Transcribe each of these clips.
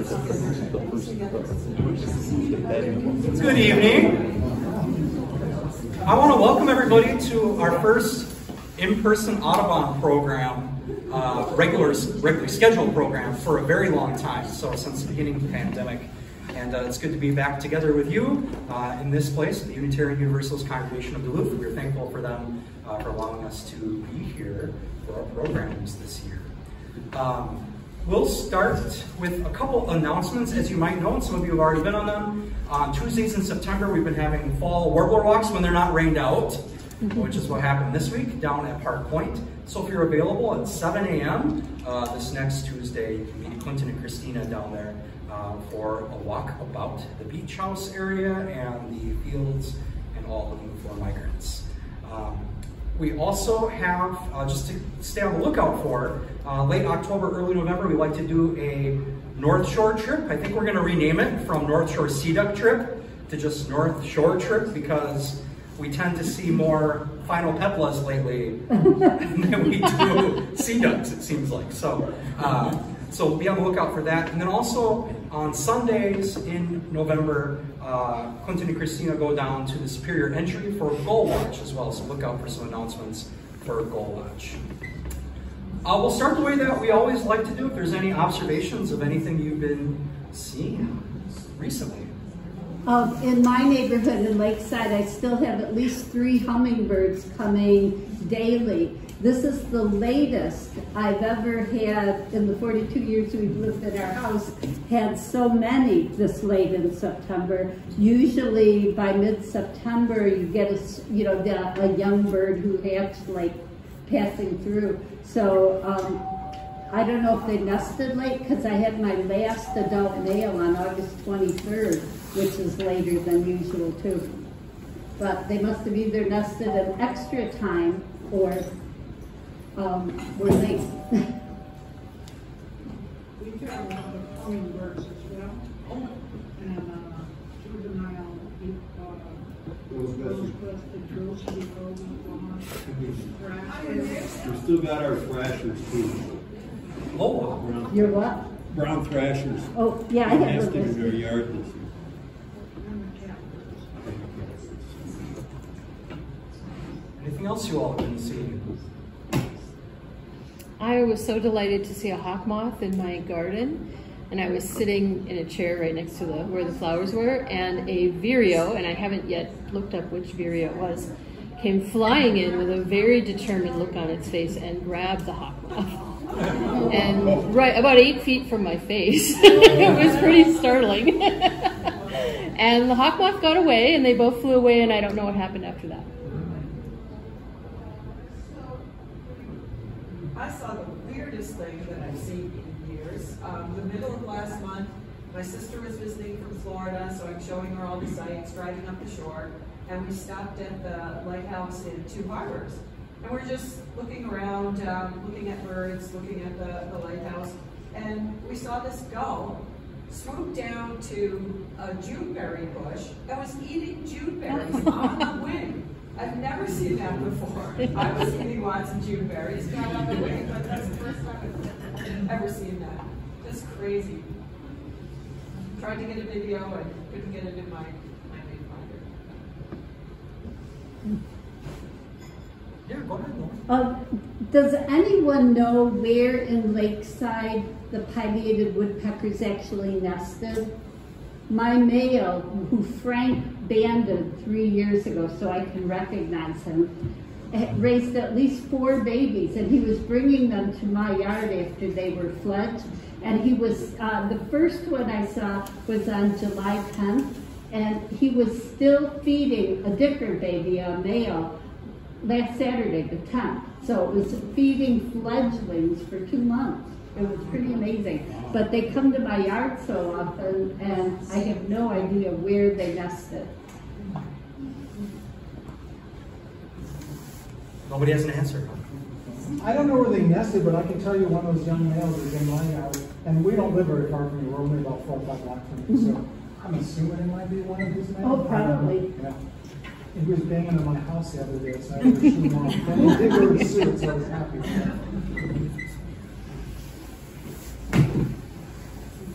Good evening. I want to welcome everybody to our first in-person Audubon program, uh, regular, regularly scheduled program for a very long time, so since the beginning of the pandemic. And uh, it's good to be back together with you uh, in this place, the Unitarian Universalist Congregation of Duluth. We're thankful for them uh, for allowing us to be here for our programs this year. Um, We'll start with a couple announcements. As you might know, and some of you have already been on them, on Tuesdays in September, we've been having fall warbler walks when they're not rained out, which is what happened this week down at Park Point. So if you're available at 7 a.m. Uh, this next Tuesday, you can meet Clinton and Christina down there uh, for a walk about the beach house area and the fields and all looking for migrants. Um, we also have, uh, just to stay on the lookout for, uh, late October, early November, we like to do a North Shore trip. I think we're gonna rename it from North Shore Sea Duck Trip to just North Shore Trip because we tend to see more Phainopeplas lately than we do sea ducks, it seems like. So, uh, so be on the lookout for that. And then also on Sundays in November, uh, Clinton and Christina go down to the Superior Entry for Gull Watch as well. So look out for some announcements for Gull Watch. Uh, we'll start the way that we always like to do. If there's any observations of anything you've been seeing recently. Um, in my neighborhood in Lakeside, I still have at least three hummingbirds coming daily. This is the latest I've ever had in the 42 years we've lived in our house, had so many this late in September. Usually by mid-September you get a, you know, a young bird who hatched like passing through. So um, I don't know if they nested late because I had my last adult male on August 23rd, which is later than usual too. But they must have either nested an extra time or um, were late. We do have a lot of hummingbirds as well. And, uh, juvenile, uh, rose-breasted drosky, golden blonde, thrashers. We still got our thrashers too. Oh. Brown- You're what? Brown thrashers. Oh, yeah, I have Nested in their yard this year. and the catbirds. Anything else you all have been seeing? I was so delighted to see a hawk moth in my garden, and I was sitting in a chair right next to the where the flowers were, and a vireo, and I haven't yet looked up which vireo it was, came flying in with a very determined look on its face and grabbed the hawk moth. And right about eight feet from my face. it was pretty startling. and the hawk moth got away, and they both flew away, and I don't know what happened after that. I saw the weirdest thing that I've seen in years. Um, the middle of last month, my sister was visiting from Florida, so I'm showing her all the sights, driving up the shore, and we stopped at the lighthouse in Two Harbors. And we're just looking around, um, looking at birds, looking at the, the lighthouse, and we saw this gull swoop down to a juneberry bush and was eating juneberries on the wing. I've never seen that before. I was eating lots of juneberries, not on the wing, but that's the first time I've ever seen that. That's crazy. Tried to get a video and couldn't get it in my, my viewfinder. Yeah, go ahead, Uh, does anyone know where in Lakeside the pileated woodpeckers actually nested? My male, who Frank banded three years ago so I can recognize him, raised at least four babies and he was bringing them to my yard after they were fledged. And he was, uh, the first one I saw was on July 10th and he was still feeding a different baby, a male, last Saturday, the 10th. So it was feeding fledglings for two months. It was pretty amazing. But they come to my yard so often, and I have no idea where they nested. Nobody has an answer. I don't know where they nested, but I can tell you one of those young males is in my yard, and we don't live very far from you. We're only about four or five blocks from you, so I'm assuming it might be one of his males. Oh, probably. Yeah. He was banging on my house the other day, so I had to shoot him off. But he did wear a suit, so I was happy.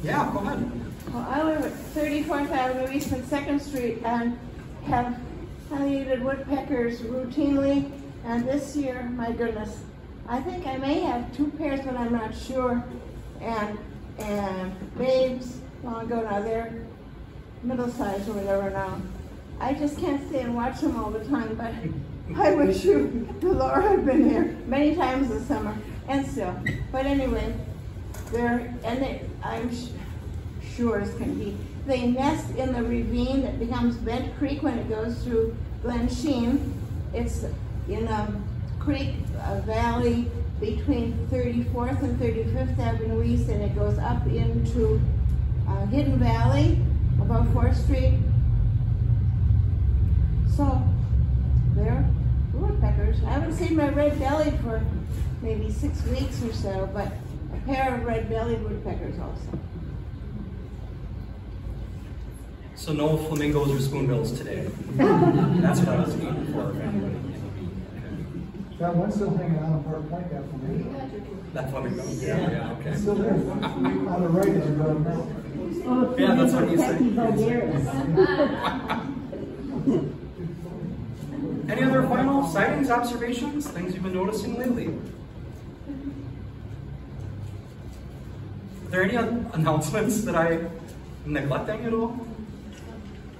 Yeah, go ahead. Well, I live at 34th Avenue East and Second Street and have pileated woodpeckers routinely. And this year, my goodness, I think I may have two pairs, but I'm not sure. And and babes long ago now they're middle sized or whatever now. I just can't stay and watch them all the time, but I wish you, Laura, had been here many times this summer and still. But anyway, they're and they, I'm. Sure as can be. They nest in the ravine that becomes Bent Creek when it goes through Glensheen. It's in a creek, a valley between 34th and 35th Avenue East, and it goes up into uh, Hidden Valley above 4th Street. So, they're woodpeckers. I haven't seen my red belly for maybe six weeks or so, but pair of red bellied woodpeckers also. So no flamingos or spoonbills today. That's what I was aiming for. That one's still hanging out on Park Point, that for me. That flamingo. Yeah, yeah, okay. It's still there. On the right as you're going down. Oh, Yeah, that's what you Becky say. Vulgaris. Any other final sightings, observations, things you've been noticing lately? Are there any announcements that I am neglecting at all?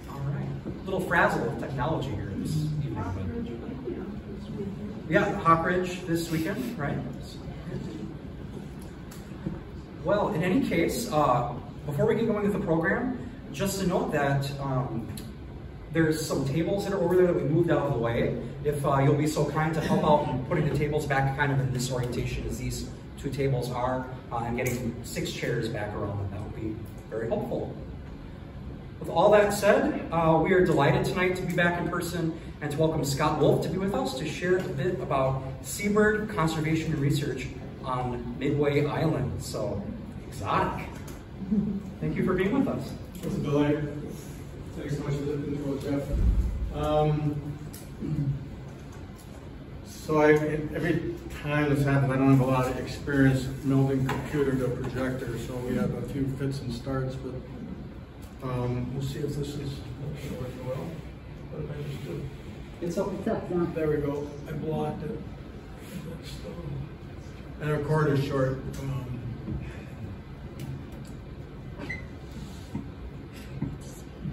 All right, little frazzle of technology here this evening. but- Yeah, Hawk Ridge this weekend, right? Well, in any case, uh, before we get going with the program, just to note that um, there's some tables that are over there that we moved out of the way. If uh, you'll be so kind to help out in putting the tables back kind of in this orientation as these two tables are, uh, and getting six chairs back around them, that would be very helpful. With all that said, uh, we are delighted tonight to be back in person and to welcome Scott Wolff to be with us to share a bit about seabird conservation and research on Midway Island. So, exotic. Thank you for being with us. It's a delight. Thanks so much for the intro, Jeff. Um, so I, every time this happens, I don't have a lot of experience melding computer to projector, so we have a few fits and starts, but um, we'll see if this is working well. What did I just do? It's up. What's up, John? There we go. I blocked it. Um, And our cord is short. Um,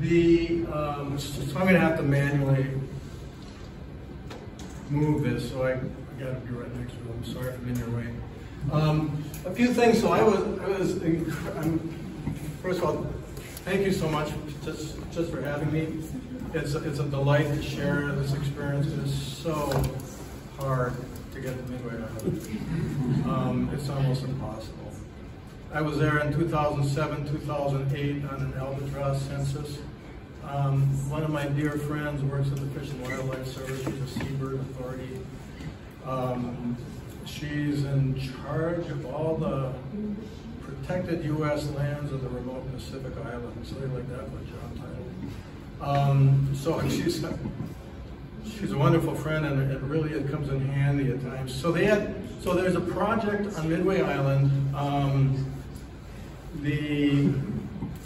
The, um, so I'm gonna have to manually move this, so I, I gotta be right next to it. I'm sorry if I'm in your way. Um, a few things, so I was, I was, I'm, first of all, thank you so much just, just for having me. It's, it's a delight to share this experience. It is so hard to get to Midway Island. Um, it's almost impossible. I was there in 2007, 2008 on an albatross census. Um, one of my dear friends works at the Fish and Wildlife Service. A seabird authority. Um, she's in charge of all the protected U.S. lands of the remote Pacific Islands. Something like that, what job title. Um, so she's she's a wonderful friend, and it really it comes in handy at times. So they had so there's a project on Midway Island. Um, the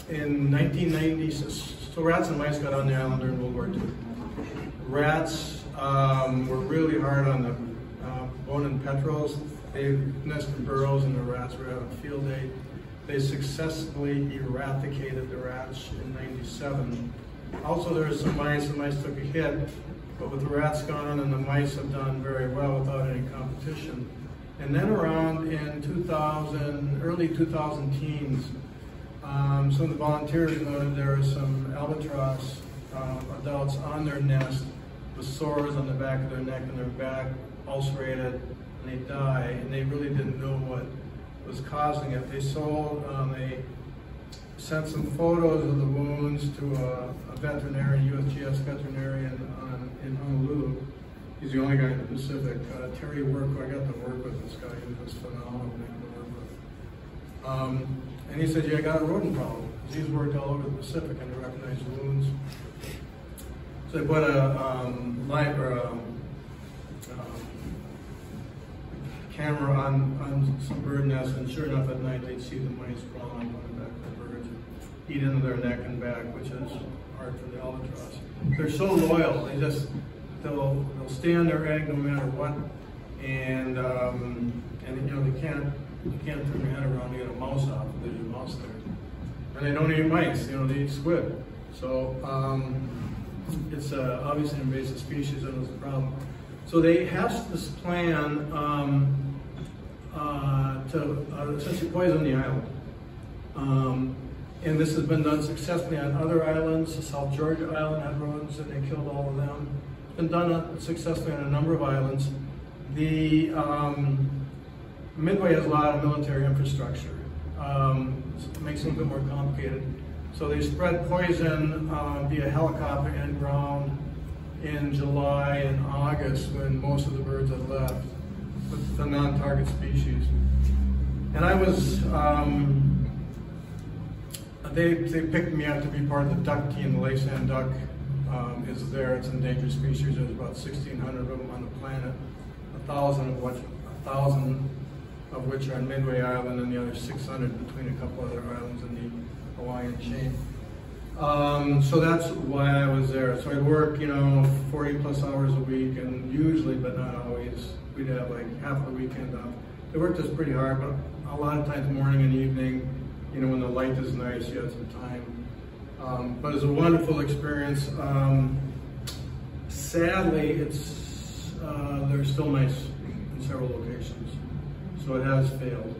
in 1990, so, so rats and mice got on the island during World War II. Rats um, were really hard on the Bonin petrels. They nested burrows, and the rats were out having field day. They successfully eradicated the rats in '97. Also, there were some mice. The mice took a hit, but with the rats gone, and the mice have done very well without any competition. And then around in 2000, early 2000 teens, um, some of the volunteers noted there were some albatross uh, adults on their nest with sores on the back of their neck and their back ulcerated, and they die, and they really didn't know what was causing it. They sold, um, they sent some photos of the wounds to a, a veterinarian, USGS veterinarian on, in Honolulu. He's the only guy in the Pacific. Uh, Terry worked, I got to work with this guy, he was phenomenal to work with. Um, and he said, yeah, I got a rodent problem. He's worked all over the Pacific and he recognized wounds. So they put a um, light or a um, camera on, on some bird nests, and sure enough, at night they'd see the mice crawling on the back of the bird, eat into their neck and back, which is hard for the albatross. They're so loyal. They just they'll they'll stay on their egg no matter what, and um, and you know they can't you can't turn your head around to get a mouse out. There's a mouse there, and they don't eat mice. You know they eat squid. So um, it's uh, obviously an invasive species, and it's a problem. So they have this plan um, to uh, essentially poison the island. Um, and this has been done successfully on other islands. South Georgia Island had rodents and they killed all of them. It's been done uh, successfully on a number of islands. The um, Midway has a lot of military infrastructure. Um, it makes it a little bit more complicated. So they spread poison uh, via helicopter and ground in July and August when most of the birds had left, with the non-target species. And I was, um, they, they picked me out to be part of the duck team. The Laysan duck um, is there. It's an endangered species. There's about 1,600 of them on the planet. A thousand of which, a thousand of which are on Midway Island, and the other 600 between a couple other islands in the Hawaiian chain. Um, so that's why I was there. So I'd work, you know, 40 plus hours a week, and usually, but not always, we'd have like half the weekend off. They worked us pretty hard, but a lot of times morning and evening, you know, when the light is nice, you have some time. Um, but it's a wonderful experience. Um, sadly, it's uh, there's still mice in several locations, so it has failed.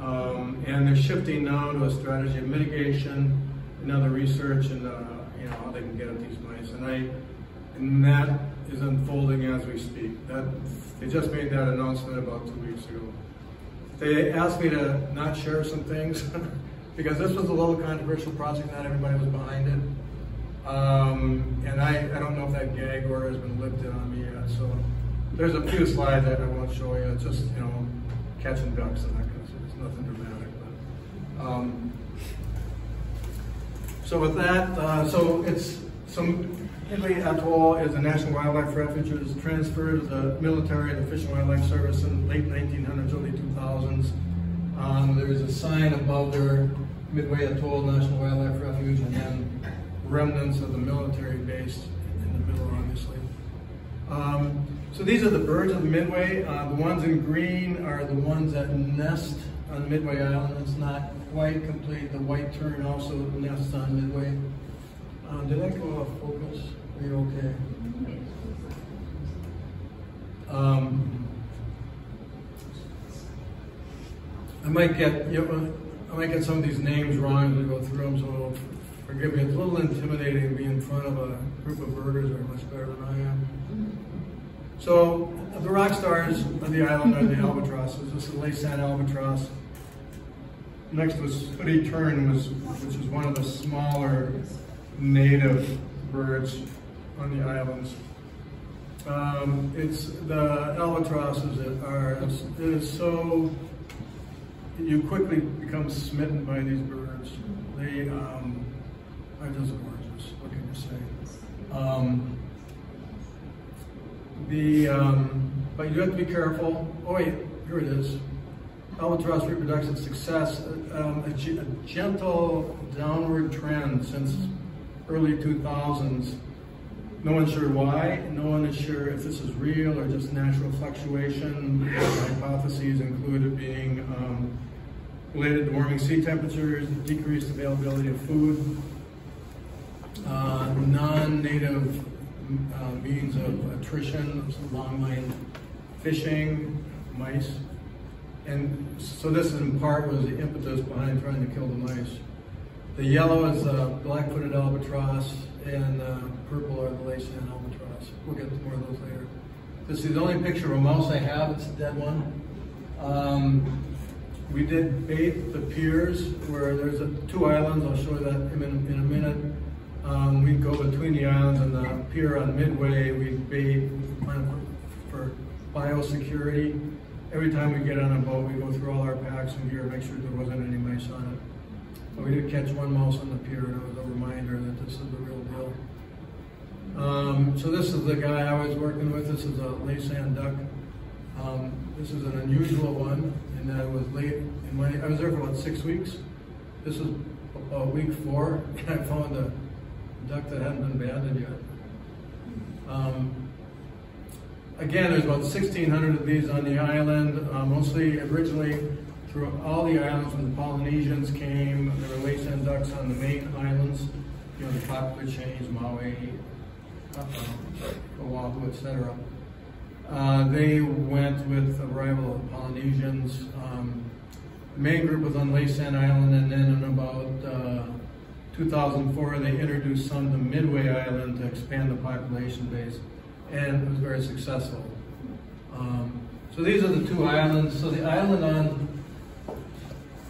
Um, and they're shifting now to a strategy of mitigation and other research and uh, you know how they can get at these mice. And I and that is unfolding as we speak. That they just made that announcement about two weeks ago. They asked me to not share some things because this was a little controversial project. Not everybody was behind it. Um, and I, I don't know if that gag order has been lifted on me yet. So there's a few slides that I won't show you. Just, you know, catching ducks and that kind of stuff. It's nothing dramatic. But, um, so with that, uh, so it's some Midway Atoll is a national wildlife refuge. It was transferred to the military and the Fish and Wildlife Service in late 1900s, early 2000s. Um, there's a sign above there, Midway Atoll National Wildlife Refuge, and then remnants of the military base in the middle, obviously. Um, so these are the birds of the Midway. Uh, the ones in green are the ones that nest on Midway Island. It's not quite complete. The white tern also nests on Midway. Um, did I go off focus? Are you okay? Um, I might get you know, I might get some of these names wrong as we go through them, so forgive me. It's a little intimidating to be in front of a group of birders that are much better than I am. So the rock stars of the island are the albatrosses. This is Laysan albatross. Next was hoodie tern, was, which is one of the smaller native birds on the islands. Um, it's the albatrosses that are, it's, so, you quickly become smitten by these birds. They um, are just gorgeous, what can you say? Um, the, um, but you have to be careful. Oh wait, here it is. Albatross reproduction success, um, a, a gentle downward trend since early 2000s. No one's sure why. No one is sure if this is real or just natural fluctuation. Hypotheses include it being um, related to warming sea temperatures, decreased availability of food, uh, non-native uh, means of attrition, longline fishing, mice. And so this in part was the impetus behind trying to kill the mice. The yellow is uh, black-footed albatross, and uh, purple are the Laysan albatross. We'll get to more of those later. This is the only picture of a mouse I have. It's a dead one. Um, we did bait the piers where there's a, two islands. I'll show you that in, in a minute. Um, we go between the islands and the pier on Midway. We bait for biosecurity. Every time we get on a boat, we go through all our packs and gear, make sure there wasn't any mice on it. But we did catch one mouse on the pier, and it was a reminder that this is the real deal. Um, so this is the guy I was working with. This is a Laysan duck. Um, this is an unusual one, and I was late in my. I was there for about six weeks. This was week four, and I found a duck that hadn't been banded yet. Um, again, there's about 1,600 of these on the island, uh, mostly originally through all the islands when the Polynesians came. There were end ducks on the main islands, you know, the popular chains, Maui, uh, Oahu, etc. Uh, they went with the arrival of Polynesians. Um, the main group was on Laysan Island, and then in about uh, 2004, they introduced some to Midway Island to expand the population base, and it was very successful. Um, so these are the two islands. So the island on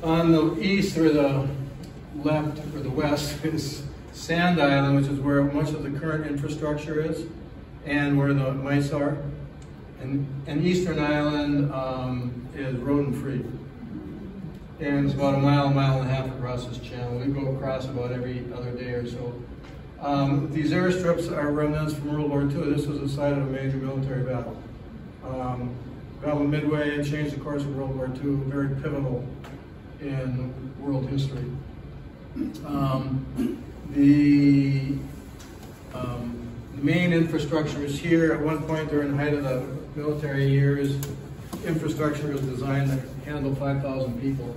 on the east or the left or the west is Sand Island, which is where much of the current infrastructure is, and where the mice are. And, and Eastern Island um, is rodent-free. And it's about a mile, mile and a half across this channel. We go across about every other day or so. Um, these airstrips are remnants from World War II. This was the site of a major military battle. Um, Battle of Midway changed the course of World War II, very pivotal in world history. Um, the, um, main infrastructure is here. At one point during the height of the military years, infrastructure was designed to handle 5,000 people.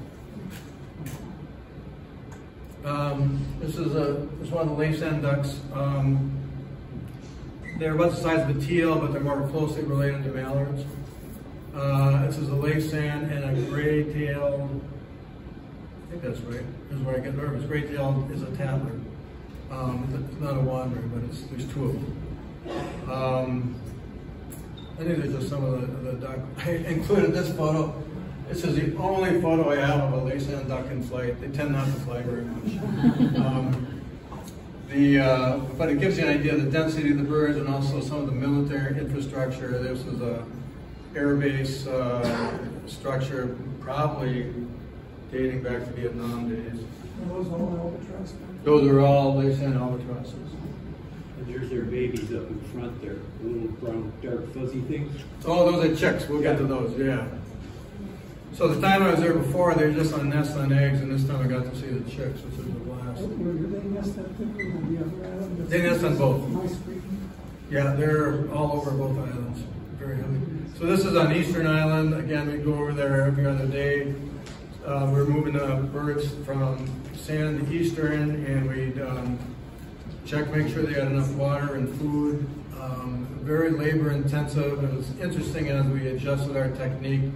Um, this is a this is one of the Laysan ducks. Um, they're about the size of a teal, but they're more closely related to mallards. Uh, this is a Laysan and a gray-tailed. I think that's right. This is where I get nervous. Gray-tailed is a tattler. Um, it's not a wandering, but it's, there's two of them. Um, I think there's just some of the, the duck. I included this photo. This is the only photo I have of a Laysan duck in flight. They tend not to fly very much. Um, the, uh, but it gives you an idea of the density of the birds and also some of the military infrastructure. This is a air base uh, structure, probably dating back to Vietnam days. Are those all albatross? Those are all Laysan albatrosses. And there's their babies up in front there, the little brown, dark fuzzy things. Oh, those are chicks. We'll get to those, yeah. So the time I was there before, they were just on nests on eggs, and this time I got to see the chicks, which was a blast. Where they nest that the other? They nest on both. Nice. Yeah, they're all over both islands. Very heavy. So this is on Eastern Island. Again, we go over there every other day. Uh, we're moving the birds from Sand to Eastern, and we um, check, make sure they had enough water and food. Um, very labor intensive. It was interesting as we adjusted our technique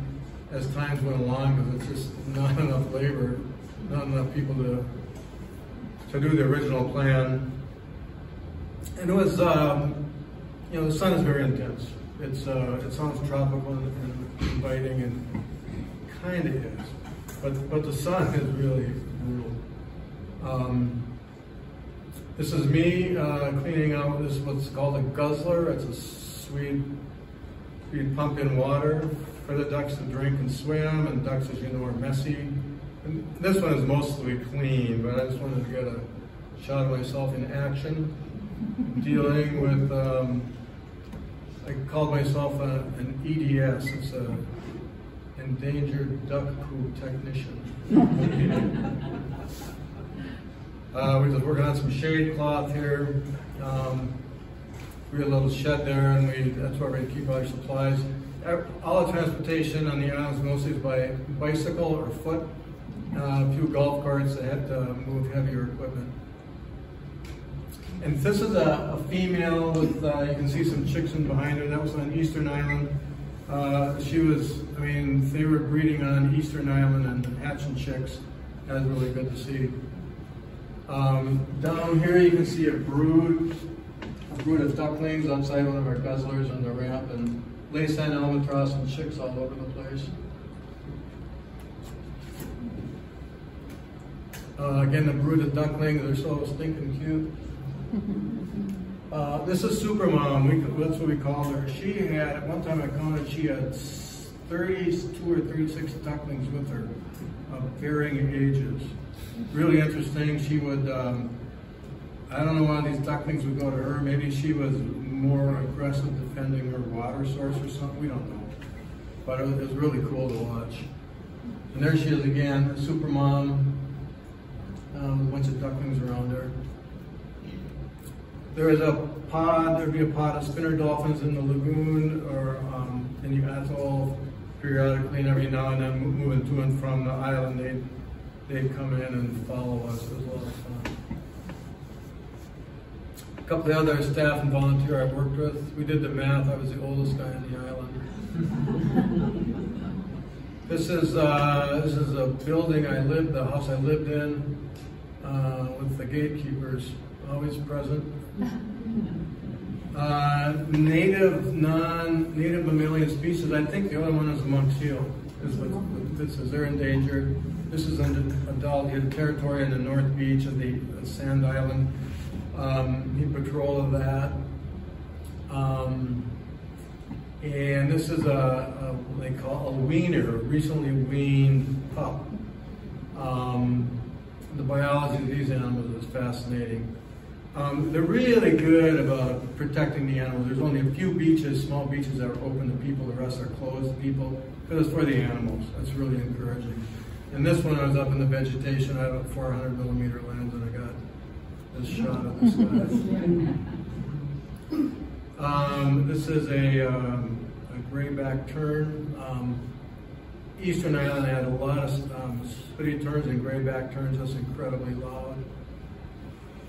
as times went along because it's just not enough labor, not enough people to to do the original plan. And it was, um, you know, the sun is very intense. It's uh, it sounds tropical and, and inviting, and kind of is, but but the sun is really brutal. Um, this is me uh, cleaning out this what's called a guzzler. It's a sweet, we pump in water for the ducks to drink and swim, and ducks, as you know, are messy. And this one is mostly clean, but I just wanted to get a shot of myself in action, dealing with. Um, I called myself a, an EDS. It's a endangered duck poo technician. uh, we're just working on some shade cloth here. Um, we have a little shed there, and we that's where we keep our supplies. All the transportation on the islands mostly is by bicycle or foot. Uh, a few golf carts that have to move heavier equipment. And this is a, a female with, uh, you can see some chicks in behind her. That was on Eastern Island. Uh, she was, I mean, they were breeding on Eastern Island and hatching chicks. That was really good to see. Um, down here you can see a brood, a brood of ducklings outside one of our guzzlers on the ramp and Laysan albatross and chicks all over the place. Uh, again, the brood of ducklings, they're so stinking cute. Uh, this is Super Mom. We, that's what we call her. She had, at one time I counted, she had 32 or 36 ducklings with her of varying ages. Really interesting. She would, um, I don't know why these ducklings would go to her. Maybe she was more aggressive defending her water source or something. We don't know. But it was, really cool to watch. And there she is again, Super Mom. um, a bunch of ducklings around there. There is a pod, there'd be a pod of spinner dolphins in the lagoon or um, in the atoll periodically and every now and then moving to and from the island. They'd, they'd come in and follow us. It was a lot of fun. A couple of other staff and volunteer I worked with, we did the math. I was the oldest guy on the island. This is, uh, this is a building I lived, the house I lived in, uh, with the gatekeepers always present. Uh, native, non-native mammalian species, I think the other one is a monk seal, is what, this is, they're endangered. This is an adult territory in the North Beach of the Sand Island. Um, he patrol of that. Um, and this is a, a they call a weaner, recently weaned pup. Um, the biology of these animals is fascinating. Um, they're really good about protecting the animals. There's only a few beaches, small beaches that are open to people. The rest are closed to people because it's for the animals. That's really encouraging. And this one, I was up in the vegetation. I have a 400 millimeter lens, and I got this shot of this guy. Um, this is a, um, a grayback tern. Um, Eastern Island had a lot of um, sooty terns and grayback terns. That's incredibly loud.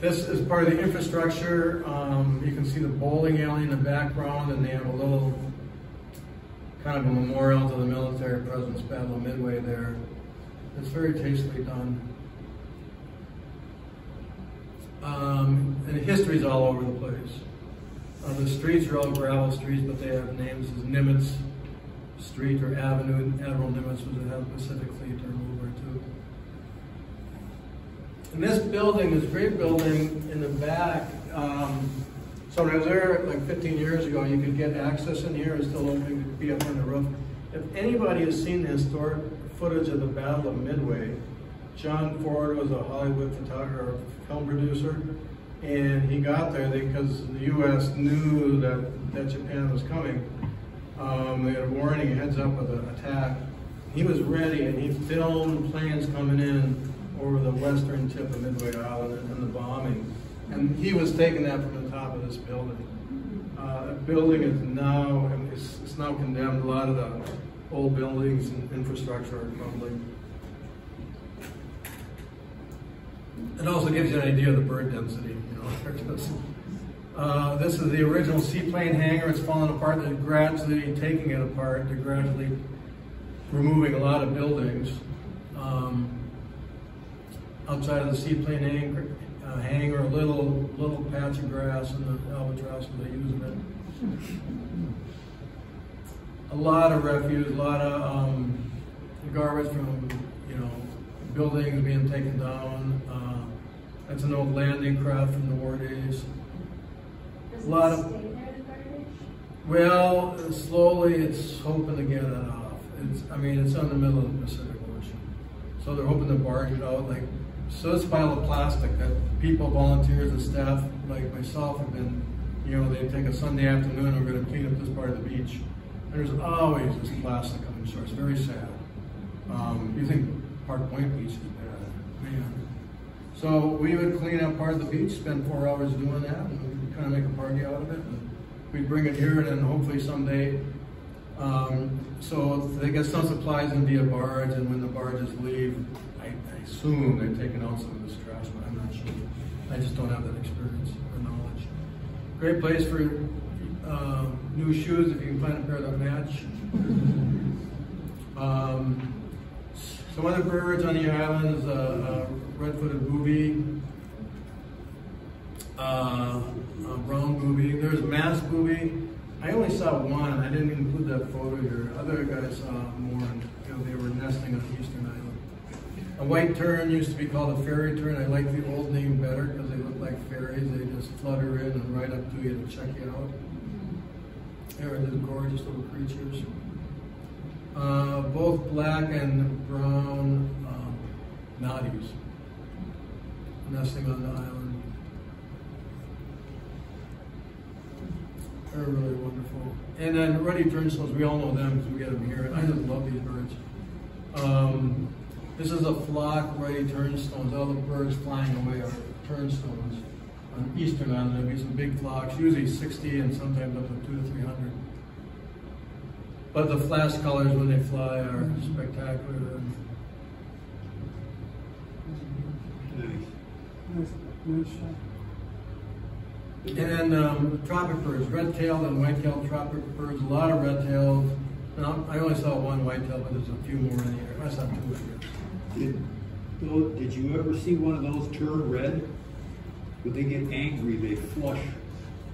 This is part of the infrastructure. Um, you can see the bowling alley in the background, and they have a little kind of a memorial to the military presence, Battle Midway there. It's very tastefully done. Um, and history's all over the place. Uh, the streets are all gravel streets, but they have names as Nimitz Street or Avenue. And Admiral Nimitz was the head of the Pacific Fleet during World War II. And this building, this great building in the back, um, so when I was there like 15 years ago, you could get access in here. It's still open, could be up on the roof. If anybody has seen the historic footage of the Battle of Midway, John Ford was a Hollywood photographer, film producer, and he got there because the U.S. knew that, that Japan was coming. Um, they had a warning, heads up with an attack. He was ready, and he filmed planes coming in over the western tip of Midway Island and the bombing. And he was taking that from the top of this building. Uh, building is now, it's, it's now condemned. A lot of the old buildings and infrastructure are crumbling. It also gives you an idea of the bird density. You know, uh, this is the original seaplane hangar. It's fallen apart. They're gradually taking it apart. They're gradually removing a lot of buildings. Um, outside of the seaplane hangar, uh, hangar, a little little patch of grass and the albatross they use it. A lot of refuse, a lot of um, garbage from you know buildings being taken down. Uh, that's an old landing craft from the war days. Does A lot of- there, the garbage? Well, slowly it's hoping to get it off. It's, I mean, it's in the middle of the Pacific Ocean. So they're hoping to barge it out like, so this pile of plastic that people, volunteers and staff like myself have been, you know, they take a Sunday afternoon, and we're gonna clean up this part of the beach. And there's always this plastic coming shore. It's very sad. Um, you think Park Point Beach is bad, man. So we would clean up part of the beach, spend four hours doing that, and we'd kind of make a party out of it. And we'd bring it here, and then hopefully someday, um, so they get some supplies in via barge, and when the barges leave, assume they've taken out some of this trash, but I'm not sure. I just don't have that experience or knowledge. Great place for um, new shoes if you can find a pair that match. Um, some other birds on the island is a, a red-footed booby, uh, a brown booby. There's masked booby. I only saw one. I didn't include that photo here. Other guys saw more. And, you know, they were nesting on Eastern Island. A white tern used to be called a fairy tern. I like the old name better because they look like fairies. They just flutter in and right up to you to check you out. They're these gorgeous little creatures. Uh, both black and brown um, noddies nesting on the island. They're really wonderful. And then ruddy turnstones, we all know them because we get them here. I just love these birds. Um, This is a flock ready turnstones. All the birds flying away are turnstones. On eastern island, there'll be some big flocks, usually 60 and sometimes up to two to 300. But the flash colors when they fly are spectacular. Nice. And then um, tropic birds, red-tailed and white-tailed tropic birds, a lot of red-tailed. I only saw one white-tailed, but there's a few more in the. I saw two in. Did, Bill, did you ever see one of those turn red? When they get angry, they flush,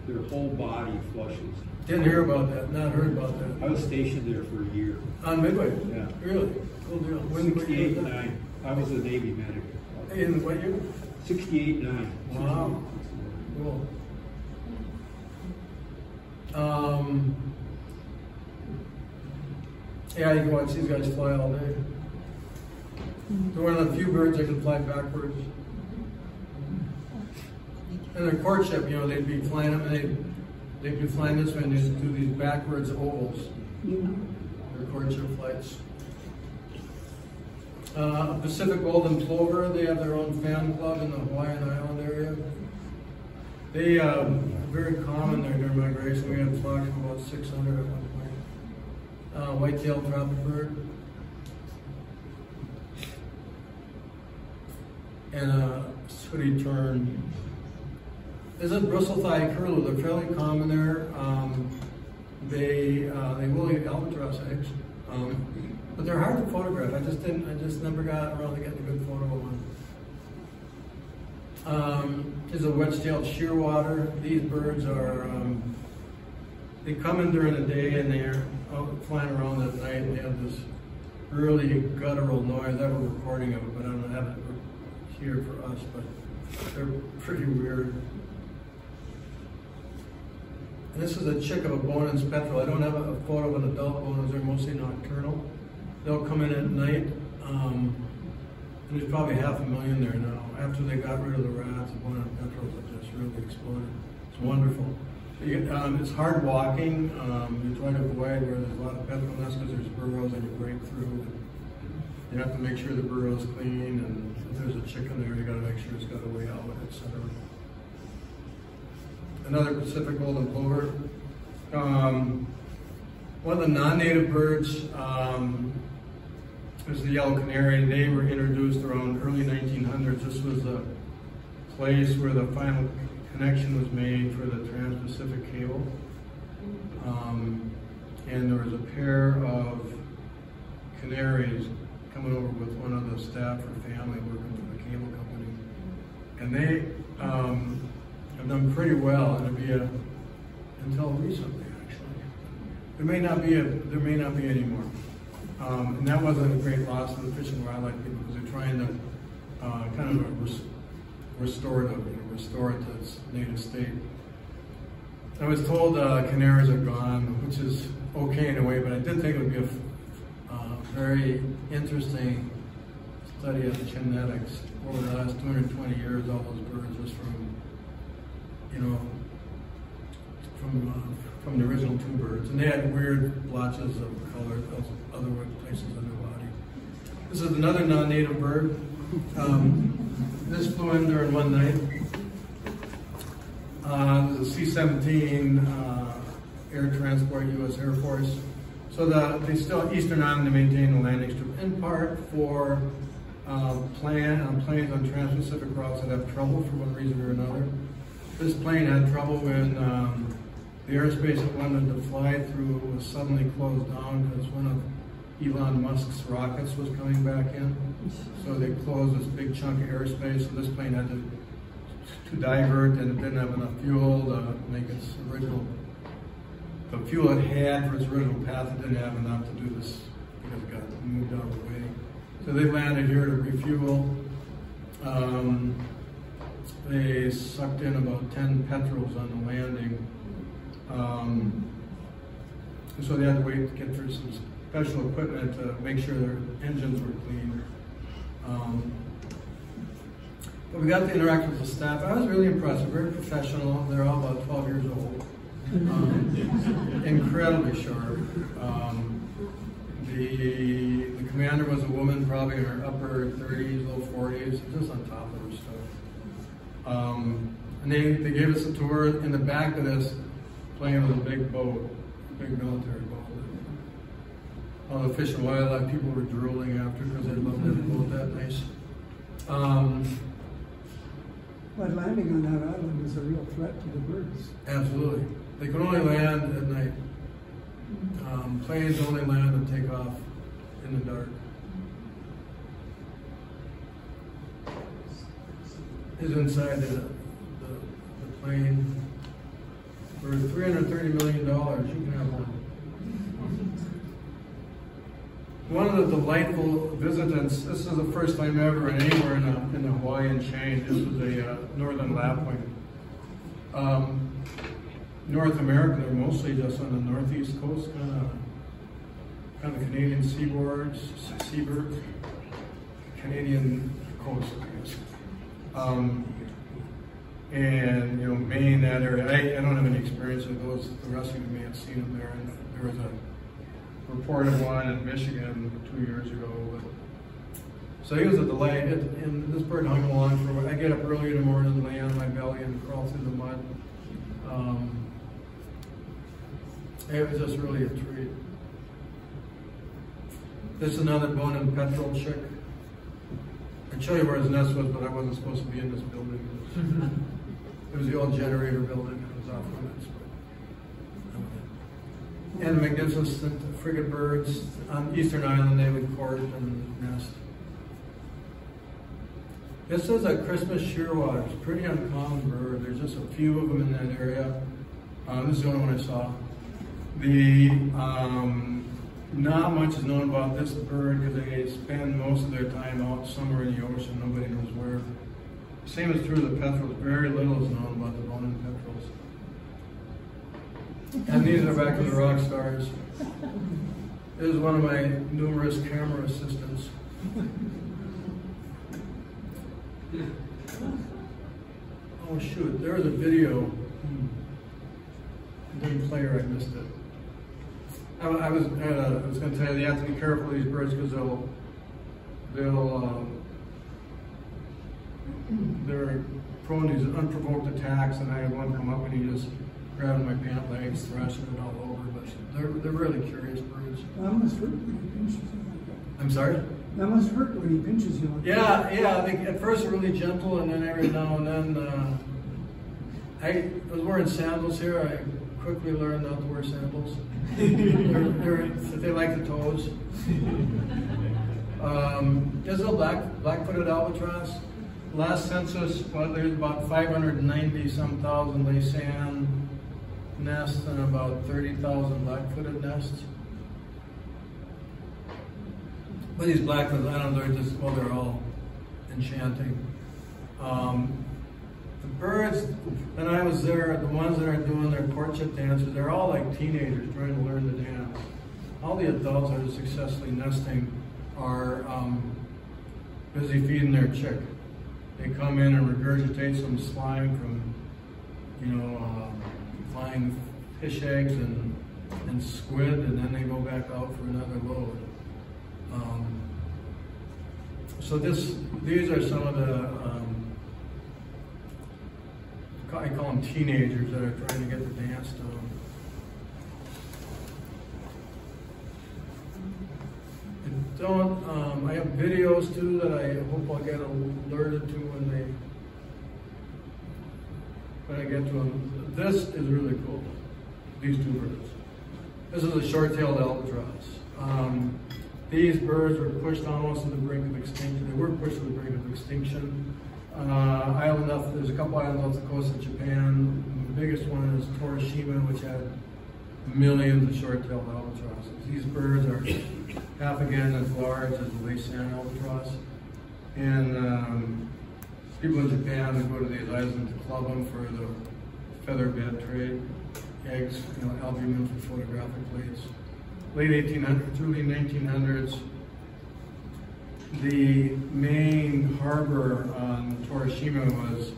their whole body flushes. Didn't hear about that, not heard about that. I was stationed there for a year. On Midway? Yeah. Really? Cool deal. When, Sixty-eight nine. I was a Navy medic. In what year? Sixty-eight nine. Wow. Cool. Um, yeah, you can watch these guys fly all day. They're one of the few birds that can fly backwards. In their courtship, you know, they'd be flying and they'd, they'd be flying this way and they'd do these backwards ovals. Their courtship flights. Uh, Pacific Golden Plover, they have their own fan club in the Hawaiian Island area. They uh, very common there during migration. We had flocks of about 600 at one point. Uh, white-tailed tropic bird. And a sooty tern. This is bristle thigh curlew. They're fairly common there. Um, they uh, they will eat albatross eggs, um, but they're hard to photograph. I just didn't. I just never got around to getting a good photo of one. Um, is a wedge-tailed shearwater. These birds are, um, they come in during the day and they're flying around at night and they have this really guttural noise. I have a recording of it, but I don't have it here for us, but they're pretty weird. And this is a chick of a Bonin's petrel. I don't have a, photo of an adult Bonin's. They're mostly nocturnal. They'll come in at night. Um, and there's probably half a million there now. After they got rid of the rats, the petrels have just really exploded. It's wonderful. Um, it's hard walking. Um, try to avoid where there's a lot of petrel nests because there's burrows and you break through. You have to make sure the burrow's clean, and there's a chicken there, you got to make sure it's got a way out, etc. Another Pacific golden plover. Um, one of the non-native birds um, is the yellow canary. They were introduced around early 1900s. This was the place where the final connection was made for the Trans-Pacific Cable. Um, and there was a pair of canaries coming over with one of the staff or family working for the cable company. And they um, have done pretty well, and it'd be a, until recently, actually. There may not be a, there may not be any more. Um, and that wasn't a great loss to the Fish and Wildlife people because they're trying to uh, kind of res- restore it, you know, restore it to its native state. I was told uh, canaries are gone, which is okay in a way, but I did think it would be a very interesting study of genetics over the last 220 years, all those birds just from, you know, from uh, from the original two birds, and they had weird blotches of color other places on their body. This is another non-native bird. Um, this flew in during one night. Uh, this is a C-17 uh, air transport, U.S. Air Force. So the, still Eastern Island to maintain the landing strip in part for uh, plan on planes on trans-Pacific routes that have trouble for one reason or another. This plane had trouble when um, the airspace it wanted to fly through was suddenly closed down because one of Elon Musk's rockets was coming back in. So they closed this big chunk of airspace, and this plane had to, to divert, and it didn't have enough fuel to make its original, the fuel it had for its original path, it didn't have enough to do this because it got moved out of the way. So they landed here to refuel. Um, they sucked in about 10 petrels on the landing. Um, and so they had to wait to get through some special equipment to make sure their engines were clean. Um, but we got to interact with the staff. I was really impressed. Very professional. They're all about 12 years old. Um, incredibly sharp. Um, the, the commander was a woman, probably in her upper 30s, low 40s, just on top of her stuff. Um, and they, they gave us a tour in the back of this plane with a big boat, a big military boat. All the fish and wildlife people were drooling after because they loved that boat that nice. Um, But landing on that island is a real threat to the birds. Absolutely. They can only land at night. Um, planes only land and take off in the dark. Is inside the, the, the plane. For $330 million, you can have one. One of the delightful visitants, this is the first time ever anywhere in the, in the Hawaiian chain. This was a uh, northern lapwing. Um, North America, they're mostly just on the northeast coast, kind of, kind of Canadian seaboards, seabirds, Canadian coast, I guess. Um, and you know, Maine, that area. I, I don't have any experience with those. The rest of you may have seen them there. And there was a reported one in Michigan two years ago. So he was a delight. It, and this bird hung along for. I get up early in the morning, lay on my belly, and crawl through the mud. Um, it was just really a treat. This is another Bonin petrel chick. I'd show you where his nest was, but I wasn't supposed to be in this building. It was the old generator building. It was off limits. But, and magnificent frigate birds on Eastern Island, they would court and nest. This is a Christmas shearwater. It's a pretty uncommon bird. There's just a few of them in that area. Um, this is the only one I saw. The um, not much is known about this bird because they spend most of their time out somewhere in the ocean. Nobody knows where. Same is true of the petrels. Very little is known about the Bonin petrels. And these are back to the rock stars. This is one of my numerous camera assistants. Oh shoot, there was a video. It didn't play or I missed it. I, I was uh, I was going to tell you you have to be careful with these birds because they'll they'll um, they're prone to these unprovoked attacks, and I had one come up and he just grabbed my pant legs, thrashing it all over. But they're they're really curious birds. That must hurt when he pinches you like that. I'm sorry. That must hurt when he pinches you like Yeah, that. yeah. They, at first really gentle, and then every now and then. Uh, I was wearing sandals here. I quickly learned not to wear sandals. they're, they're, they like the toes. Um, there's a black black-footed albatross. Last census, well, there's about 590 some thousand Laysan nests and about 30,000 black-footed nests. But these black-footed, I don't know, they're just, well, they're all enchanting. Um, birds, when I was there, the ones that are doing their courtship dances, they're all like teenagers trying to learn to dance. All the adults that are successfully nesting are um, busy feeding their chick. They come in and regurgitate some slime from, you know, um, flying fish eggs and, and squid, and then they go back out for another load. Um, so this, these are some of the um, I call them teenagers that are trying to get the dance done. And don't, um, I have videos too that I hope I'll get alerted to when they, when I get to them. This is really cool, these two birds. This is a short-tailed albatross. Um, these birds were pushed almost to the brink of extinction. They were pushed to the brink of extinction. Uh, island off, there's a couple islands off the coast of Japan. The biggest one is Torishima, which had millions of short-tailed albatrosses. These birds are half again as large as the Laysan albatross. And um, people in Japan go to these islands to club them for the feather bed trade, eggs, you know, albumin for photographic plates. Late 1800s, early 1900s, the main harbor on Torishima was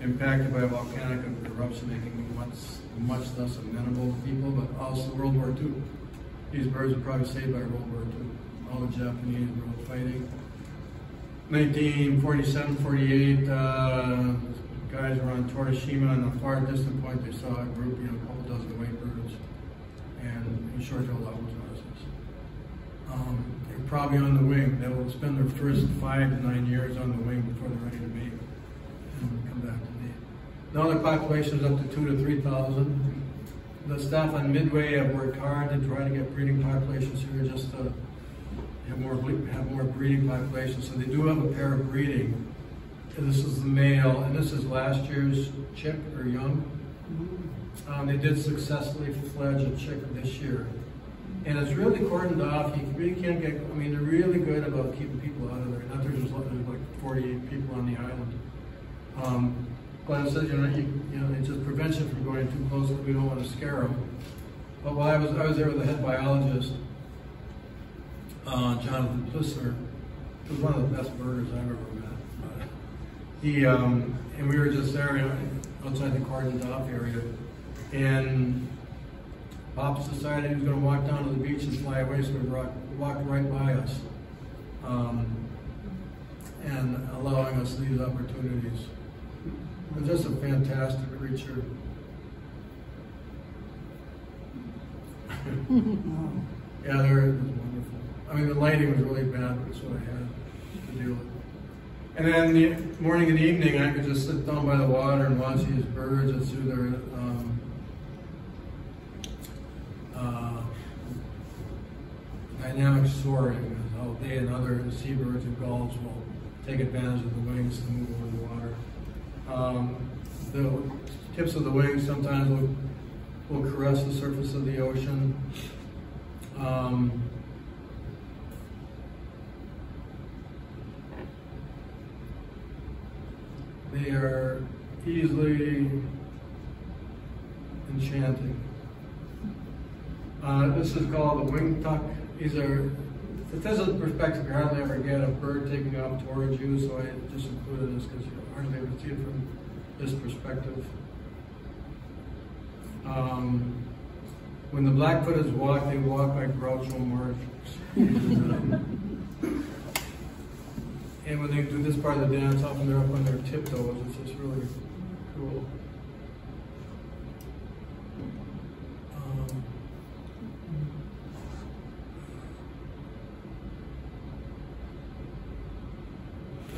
impacted by a volcanic eruption, making it much, much less amenable to people, but also World War II. These birds were probably saved by World War II. all the Japanese were fighting. 1947, 48, uh, guys were on Torishima, and a far distant point they saw a group, you know, a couple dozen white birds, and in short tailed albatrosses. Um, they're probably on the wing. They will spend their first five to nine years on the wing before they're ready to mate and come back to mate. Now the population is up to two to three thousand. The staff on Midway have worked hard to try to get breeding populations here just to have more have more breeding populations. So they do have a pair of breeding. And this is the male, and this is last year's chick or young. Um, they did successfully fledge a chick this year. And it's really cordoned off. You really can't get, I mean, they're really good about keeping people out of there. Not there's just like there's like 48 people on the island. Um, Glenn said, you know, you, you know, it's just prevention from going too close. We don't want to scare them. But while I was, I was there with the head biologist, uh, Jonathan Plissner, it was one of the best burgers I've ever met. He, um, and we were just there, outside the cordoned off area. And Pops decided he was going to walk down to the beach and fly away, so he walked, walked right by us, um, and allowing us these opportunities. It was just a fantastic creature. yeah, there it was wonderful. I mean, the lighting was really bad, but it's what I had to deal with. And then the morning and evening, I could just sit down by the water and watch these birds and see their um, uh, dynamic soaring, how they and other seabirds and gulls will take advantage of the wings to move over the water. Um, the tips of the wings sometimes will, will caress the surface of the ocean. Um, they are easily enchanting. Uh, this is called the wing tuck. These are, is perspective, you hardly ever get a bird taking off towards you, so I just included this because you hardly ever see it from this perspective. Um, when the black-footeds walk, they walk like Groucho Marx. and when they do this part of the dance, often they're up on their tiptoes. It's just really cool. Um,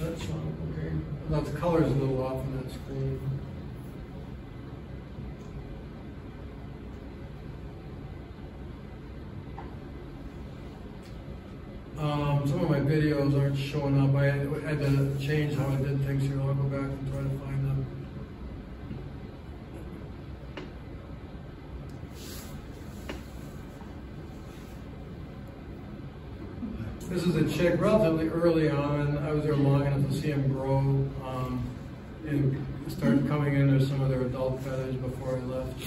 That's not okay. Now the color's a little off on that screen. Um, some of my videos aren't showing up. I had to change how I did things here. I'll go back and try to find them. This is a chick relatively early on. I was there long enough to see him grow um, and start coming into some of their adult feathers before I left.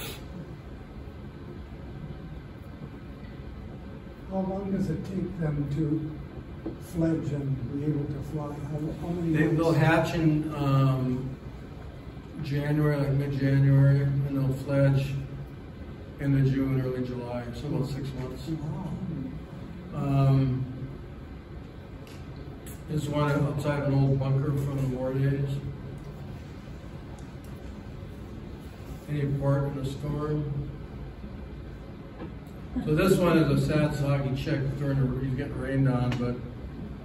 How long does it take them to fledge and be able to fly? How, how many They, they'll hatch in um, January, like mid-January, and they'll fledge in the June, early July, so about six months. Wow. Um, this one outside an old bunker from the war days. Any part in a storm. So this one is a sad, soggy chick during the, he's getting rained on, but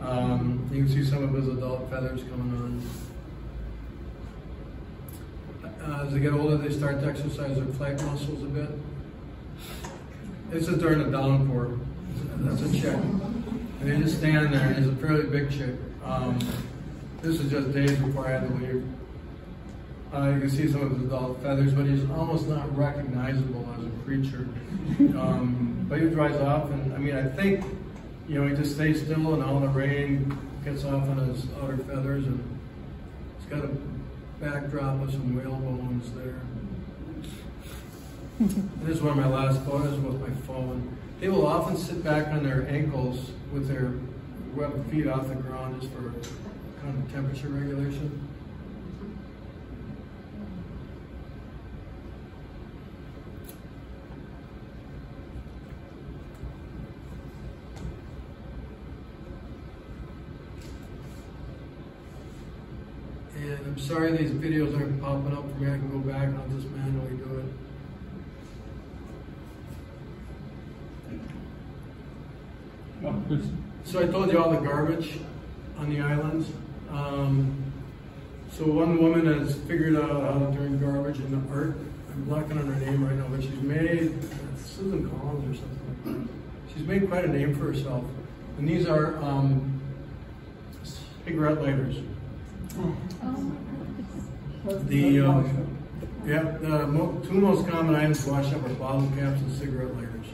um, you can see some of his adult feathers coming on. Uh, as they get older, they start to exercise their flight muscles a bit. This is during a downpour. That's a chick. And they just stand there, and he's a fairly big chick. Um, this is just days before I had to leave. Uh, you can see some of his adult feathers, but he's almost not recognizable as a creature. Um, but he dries off, and I mean, I think, you know, he just stays still, and all the rain gets off on his outer feathers, and he's got a backdrop of some whale bones there. this is one of my last photos with my phone. They will often sit back on their ankles with their webbed feet off the ground just for kind of temperature regulation. I'm sorry these videos aren't popping up for me. I can go back and I'll just manually do it. So I told you all the garbage on the islands. Um, so one woman has figured out how to turn garbage into art. I'm blocking on her name right now, but she's made Susan Collins or something like. She's made quite a name for herself. And these are um, cigarette lighters. The um, yeah, the mo- two most common items washed up are bottle caps and cigarette lighters.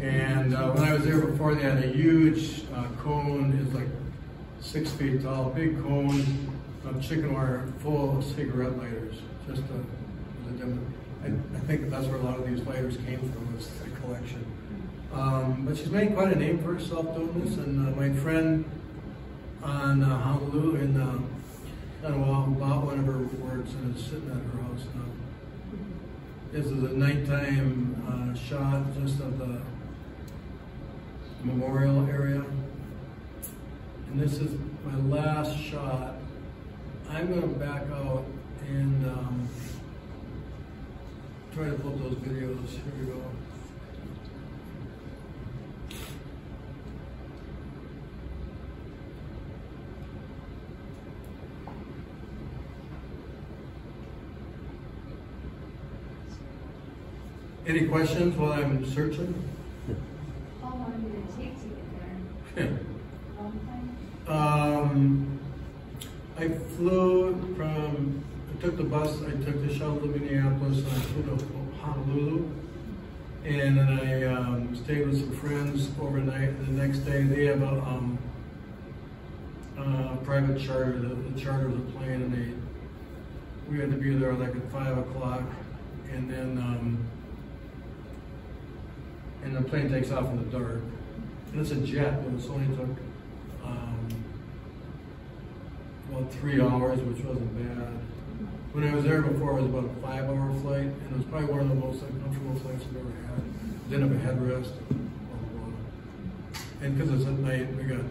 And uh, when I was there before, they had a huge uh, cone, it's like six feet tall, big cone of chicken wire full of cigarette lighters. Just a, a demo. I, I think that's where a lot of these lighters came from, was the collection. Um, but she's made quite a name for herself doing this, and uh, my friend on uh, Honolulu in uh, Oahu who bought one of her works and is sitting at her house now. This is a nighttime uh, shot just of the memorial area. And this is my last shot. I'm going to back out and um, try to up those videos. Here we go. Any questions while I'm searching? How long did it take to get there? Um, I flew from, I took the bus, I took the shuttle to Minneapolis, and I flew to Honolulu. And then I um, stayed with some friends overnight. The next day, they have a um, uh, private charter, the, the charter of the plane, and they, we had to be there like at five o'clock. And then, um, and the plane takes off in the dark. And it's a jet, but it's only took um, about three hours, which wasn't bad. When I was there before, it was about a five-hour flight, and it was probably one of the most uncomfortable flights I've ever had. Didn't have a headrest, and because it's at night, we got.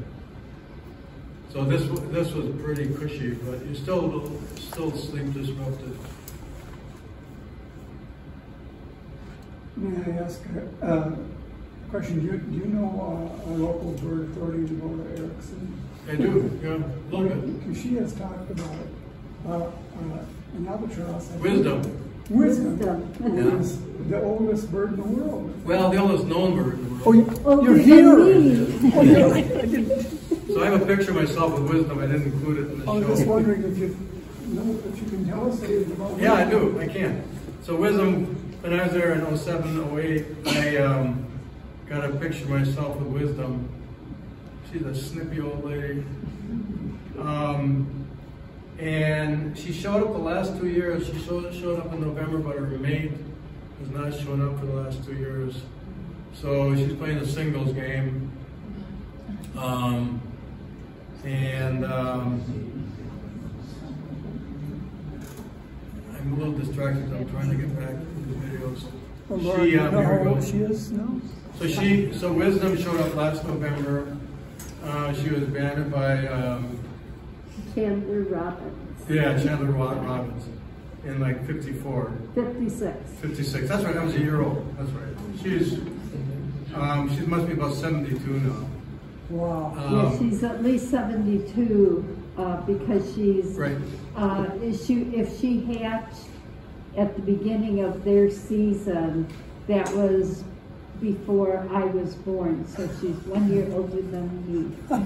So this this was pretty cushy, but you're still still sleep disrupted. May I ask a uh, question? Do you, do you know uh, a local bird authority in Laura Erickson? I do, yeah, a little bit. Because she has talked about uh, uh, an albatross. I think- Wisdom. Wisdom Yeah. is the oldest bird in the world. Well, the oldest known bird in the world. Oh, you, Oh, you're here. me. Oh, you're- I didn't- So I have a picture of myself with wisdom. I didn't include it in the show. I was show. just wondering if you know if you can tell us anything about. Yeah, I do. I can. So Wisdom, when I was there in 07, 08, I um, got a picture of myself with Wisdom. She's a snippy old lady. Um, and she showed up the last two years. She showed, showed up in November, but her mate has not shown up for the last two years. So she's playing the singles game. Um, and um, I'm a little distracted. I'm trying to get back the videos. Well, Laura, do She, you um, know how old she is now? So she, so Wisdom showed up last November. Uh, she was banded by, um, Chandler Robbins, yeah, Chandler Robbins in like 54, fifty-six. 56. That's right. I was a year old. That's right. She's, um, she must be about 72 now. Wow. Yeah, Um, she's at least seventy-two, uh, because she's, Right. uh, if she, if she hatched at the beginning of their season, that was before I was born, so she's one year older than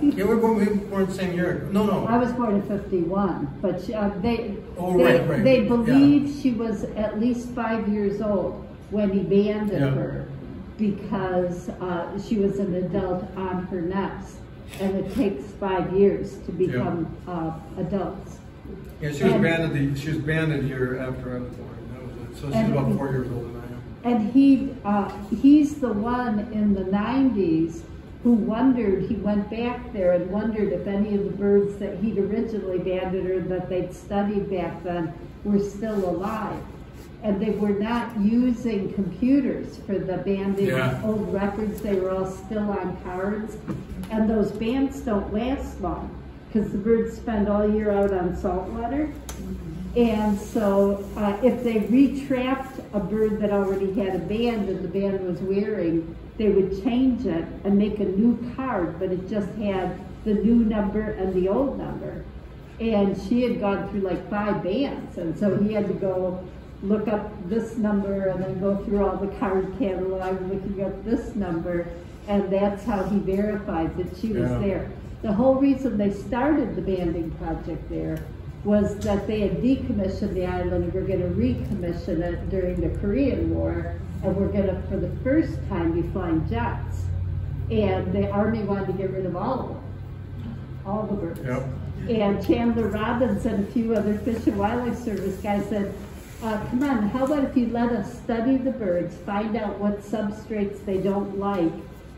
me. Yeah, we're born, we were born the same year. No, no. I was born in fifty-one, but she, uh, they, Oh, they, right, right. they Yeah. believe she was at least five years old when he banded Yeah. her because uh, she was an adult on her nest, and it takes five years to become uh, adults. Yeah, she was And- banded. The, she was banded year after I was born. That was it. So she's about four years older than I am. And he, uh, he's the one in the nineties who wondered, he went back there and wondered if any of the birds that he'd originally banded or that they'd studied back then were still alive. And they were not using computers for the banding Yeah. old records, they were all still on cards. And those bands don't last long, because the birds spend all year out on salt water. And so uh, if they retrapped a bird that already had a band and the band was wearing, they would change it and make a new card, but it just had the new number and the old number. And she had gone through like five bands, and so he had to go look up this number and then go through all the card catalog looking up this number, and that's how he verified that she was Yeah. there. The whole reason they started the banding project there was that they had decommissioned the island and were gonna recommission it during the Korean War, and were gonna, for the first time, be flying jets. And the army wanted to get rid of all of them, all the birds. Yep. And Chandler Robbins and a few other Fish and Wildlife Service guys said, uh, come on, how about if you let us study the birds, find out what substrates they don't like,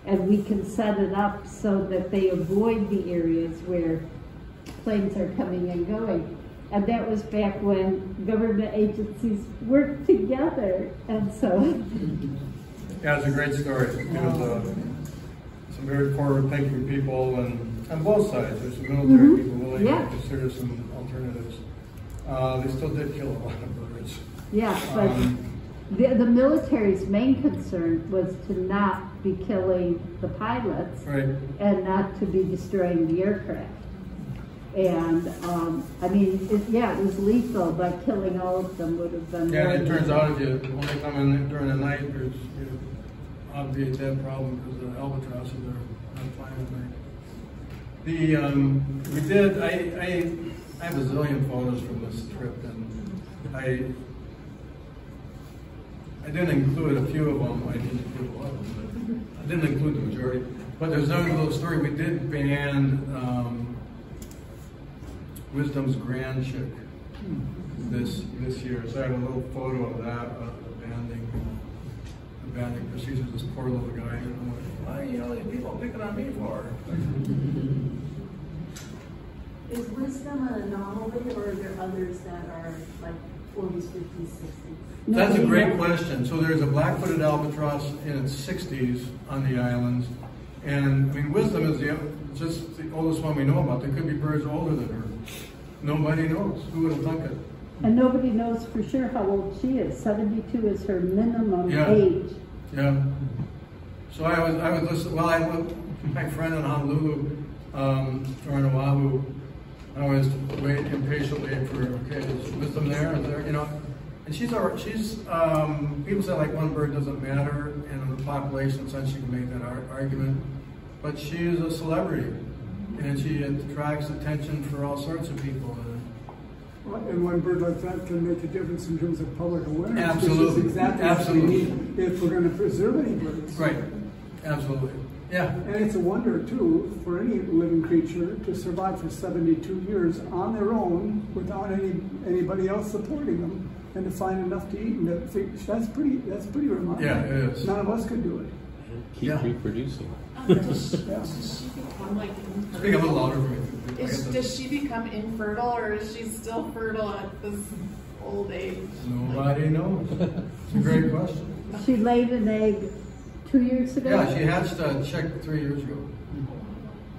and we can set it up so that they avoid the areas where planes are coming and going. And that was back when government agencies worked together, and so, Yeah, it's a great story. Was uh, some very forward-thinking people, and on both sides, there's some military Mhm. people willing Yeah. to consider some alternatives. Uh, they still did kill a lot of birds. yeah, but Um, the, the military's main concern was to not be killing the pilots. Right. and not to be destroying the aircraft. And, um, I mean, it, yeah, it was lethal, but killing all of them would have been. Yeah, and it turns out if you only come in during the night, there's, you obviate that problem because the albatrosses are not flying at night. The, um, we did, I, I, I have a zillion photos from this trip and I, I didn't include a few of them, I didn't include a lot of them, but I didn't include the majority. But there's another little story, we did ban, um, Wisdom's Grand Chick this, this year. So I have a little photo of that, of the banding, the banding procedures, this poor little guy, you know, why, you know, these people picking on me for? Is wisdom an anomaly or are there others that are like 40s, 50s, 60s? That's a great question. So there's a black-footed albatross in its sixties on the islands. And, I mean, Wisdom is the, just the oldest one we know about. There could be birds older than her. Nobody knows. Who would have thunk it? And nobody knows for sure how old she is. Seventy-two is her minimum Yeah. age. Yeah. So I was, I was listening, well, I, my friend in Honolulu, um, or in Oahu, I was waiting impatiently for, okay, is wisdom there, is there, you know? And she's, she's, um, people say like one bird doesn't matter, and in the population sense, you can make that ar- argument. But she is a celebrity, and she attracts attention for all sorts of people. and And one bird like that can make a difference in terms of public awareness. Absolutely. exactly what we Absolutely. need if we're gonna preserve any birds. Right, absolutely, yeah. And it's a wonder too, for any living creature to survive for seventy-two years on their own without any, anybody else supporting them and to find enough to eat and to think, that's pretty, that's pretty remarkable. Yeah, it is. None of us could do it. Keep Yeah. reproducing. Yeah. Does she become like Speak a little louder for Is, does she become infertile or is she still fertile at this old age? Nobody knows. It's a great question. She laid an egg two years ago? Yeah, she hatched a chick three years ago.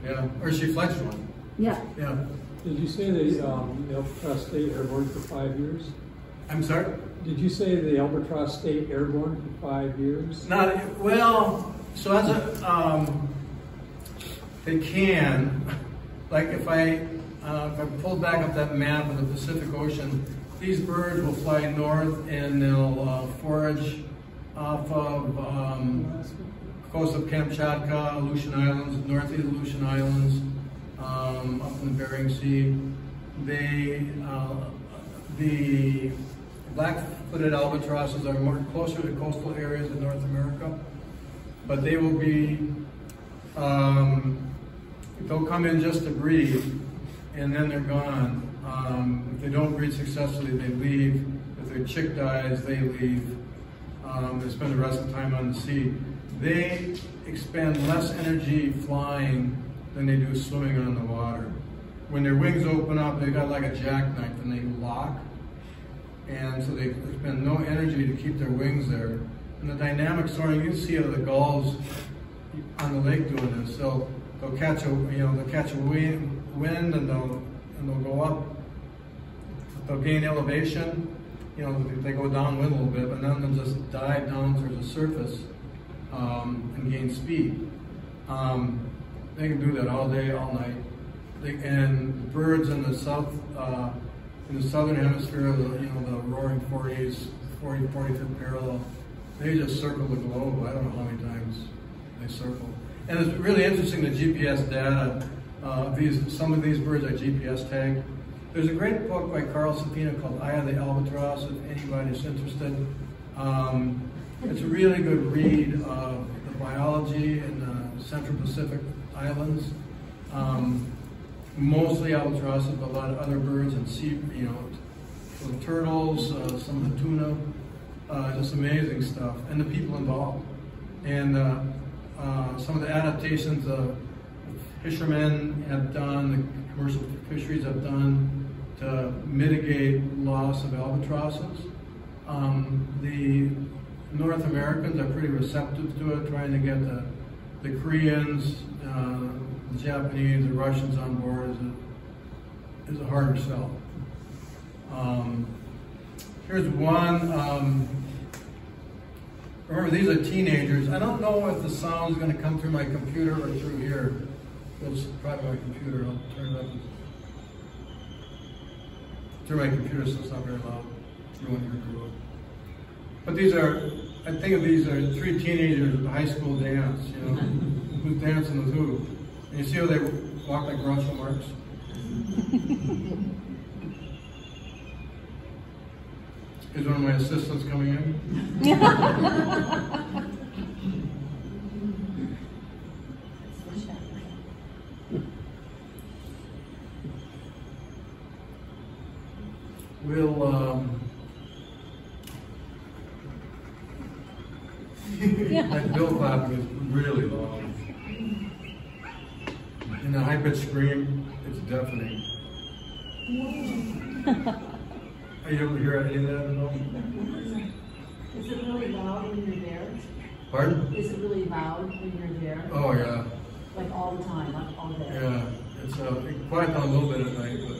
Yeah, or she fledged one. Yeah. Yeah. Did you say the um, the Albatross stayed airborne for five years? I'm sorry? Did you say the Albatross stayed airborne for five years? Not, well, so as a, um, they can, like if I, uh, if I pull back up that map of the Pacific Ocean, these birds will fly north and they'll uh, forage off of, um, coast of Kamchatka, Aleutian Islands, northeast Aleutian Islands, um, up in the Bering Sea. They, uh, the black-footed albatrosses are more closer to coastal areas in North America, but they will be, um, they'll come in just to breed, and then they're gone. Um, if they don't breed successfully, they leave. If their chick dies, they leave. Um, they spend the rest of the time on the sea. They expend less energy flying than they do swimming on the water. When their wings open up, they've got like a jackknife and they lock. And so they spend no energy to keep their wings there. And the dynamic soaring, you see the gulls on the lake doing this. So they'll catch a, you know, they'll catch a wing, wind and they'll, and they'll go up, they'll gain elevation, you know, they go downwind a little bit, but then they'll just dive down through the surface um, and gain speed. Um, they can do that all day, all night. They, and birds in the south, uh, in the southern hemisphere, the, you know, the roaring 40s, 40, 45th parallel, they just circle the globe. I don't know how many times they circle. And it's really interesting the GPS data. Uh, these some of these birds are GPS tagged. There's a great book by Carl Safina called Eye of the Albatross. If anybody's interested, um, it's a really good read of the biology in the Central Pacific Islands. Um, mostly albatrosses, but a lot of other birds and sea, you know, little turtles, uh, some of the tuna, uh, just amazing stuff, and the people involved. And uh, uh, some of the adaptations uh, fishermen have done, the commercial fisheries have done to mitigate loss of albatrosses. Um, the North Americans are pretty receptive to it, trying to get the, the Koreans, uh, the Japanese, the Russians on board is a, is a harder sell. Um, here's one. Um, remember, these are teenagers. I don't know if the sound is going to come through my computer or through here. It's probably my computer. I'll turn it up. Through my computer, so it's not very loud. You won't hear it. But these are, I think of these are three teenagers at high school dance, you know, who's dancing with who. You see how they walk like Groucho Marx? Is one of my assistants coming in? we'll, um, that bill clapping is really long. And the high pitched scream, it's deafening. Are you able to hear any of that at all? Is it really loud when you're there? Pardon? Is it really loud when you're there? Oh, yeah. Like all the time, like all day? Yeah. It's uh, it quiet down a little bit at night, but.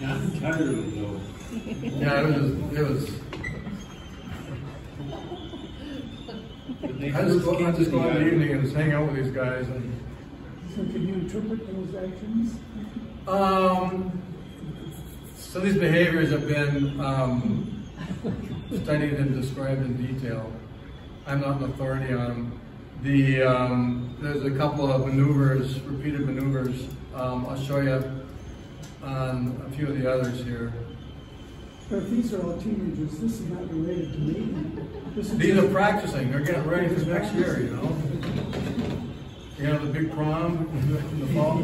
Not entirely though. Yeah, it was, it was. I just go, I just go out in the evening and just hang out with these guys and. So can you interpret those actions? Um, so these behaviors have been um, studied and described in detail. I'm not an authority on them. The, um, there's a couple of maneuvers, repeated maneuvers. Um, I'll show you on a few of the others here. But if these are all teenagers, this is not related to me. These are practicing. They're getting ready for next year, you know. You know, the big prom in the fall.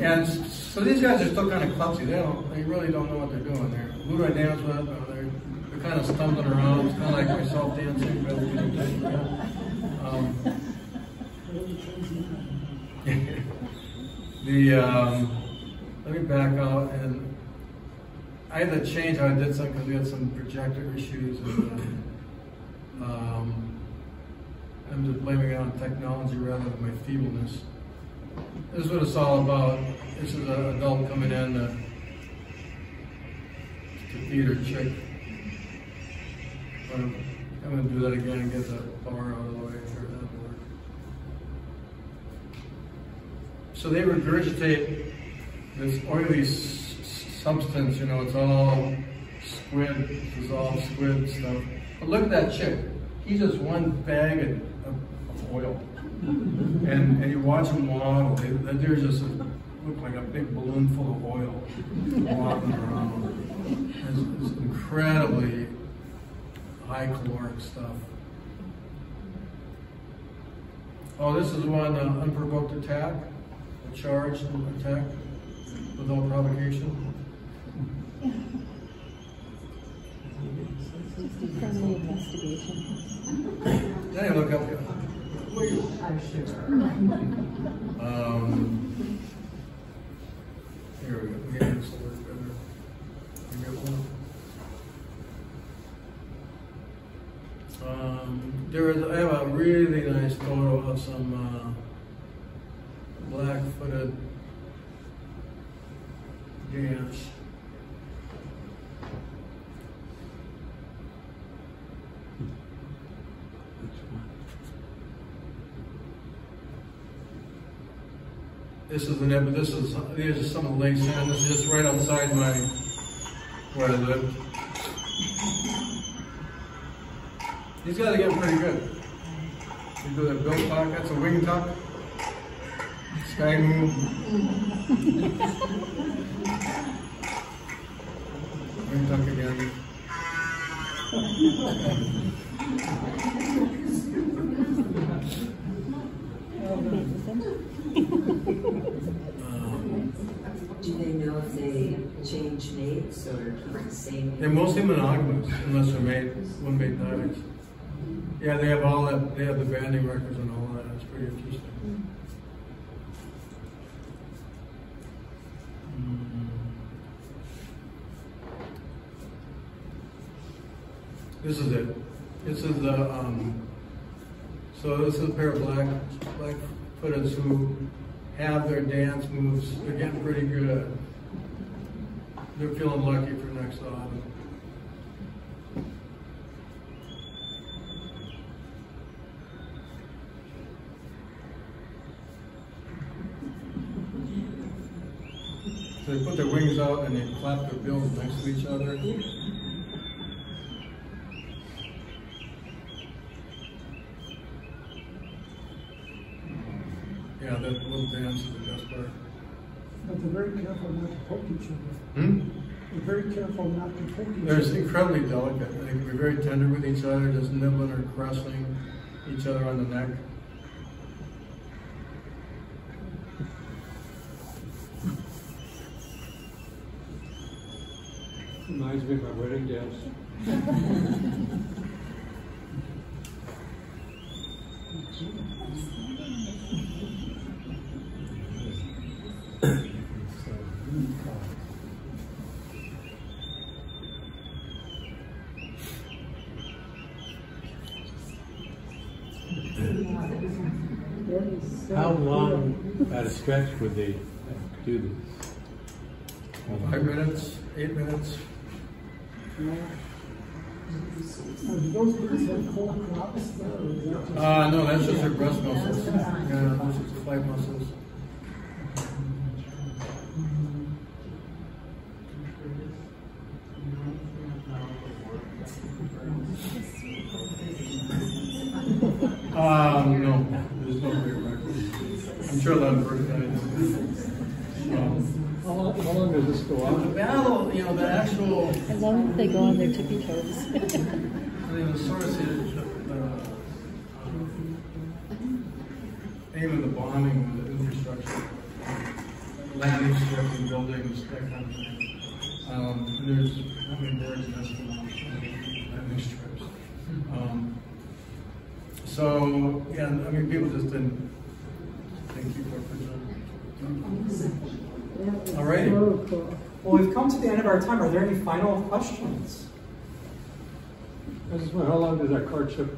And so these guys are still kind of clumsy. They don't, they really don't know what they're doing. They're, who do I dance with? They're, they're kind of stumbling around. It's kind of like myself dancing. but, you know, um, the, um, let me back out and I had to change how I did something because we had some projector issues and uh, um, I'm just blaming it on technology rather than my feebleness. This is what it's all about. This is an adult coming in to, to feed her chick. But I'm, going to do that again and get the bar out of the way. Sure, that'll work. So they regurgitate this oily substance, you know, it's all squid, dissolved squid stuff. But look at that chick. He's just one bag of oil. And, and you watch them waddle, they, they're just a, look like a big balloon full of oil walking around. It's, it's incredibly high caloric stuff. Oh, this is one uh, unprovoked attack, a charged attack without provocation. Just a friendly investigation. Then I look up here. I'm sure. Um, here we go. We get this a little better. We get one. Um, there is, I have a really nice photo of some uh, black-footed this isn't it, but this is, these are some of the lakes, and this is just right outside my, where I live. He's gotta get pretty good. You do that bill tuck, that's a wing tuck. Sky move. Wing tuck again. Do they know if they change mates or keep the same? They're mostly monogamous, unless they're mate, one mate dies. Yeah, they have all that, they have the banding records and all that, it's pretty interesting. This is it. This is the, um, so this is a pair of black, black footeds who have their dance moves, they're getting pretty good. They're feeling lucky for next autumn. So they put their wings out and they clap their bills next to each other. Yeah, that little dance is the best part. But they're very careful not to poke each other. Hmm? They're very careful not to poke each They're other. incredibly delicate. They can be very tender with each other, just nibbling or caressing each other on the neck. Reminds me of my wedding dance. How long at a stretch would they do this? Five minutes, eight minutes. Do those birds have cold crops? Uh, no, that's just their breast muscles. Yeah, those are the flight muscles. Um, no, there's no great record. I'm sure a lot of birds died. Um, How long, how long does this go The on? battle, you know, the actual, I love that they go on their tippy toes. I mean, the source is, uh, aim of the bombing, the infrastructure, landing strips and buildings, that kind of thing. Um, there's, how many birds nesting on landing strips? Um, so, yeah, I mean, people just didn't thank you for All righty. So cool. Well, we've come to the end of our time. Are there any final questions? I just wonder, how long does that courtship